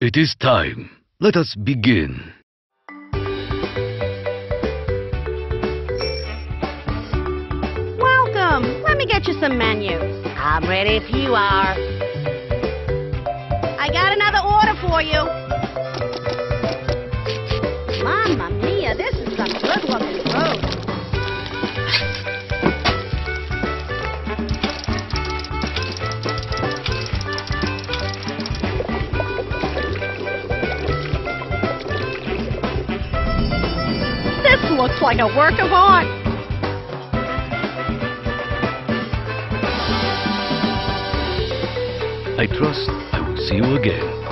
It is time. Let us begin. Welcome. Let me get you some menus. I'm ready if you are. I got another order for you. Mamma looks like a work of art. I trust I will see you again.